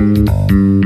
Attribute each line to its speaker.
Speaker 1: Música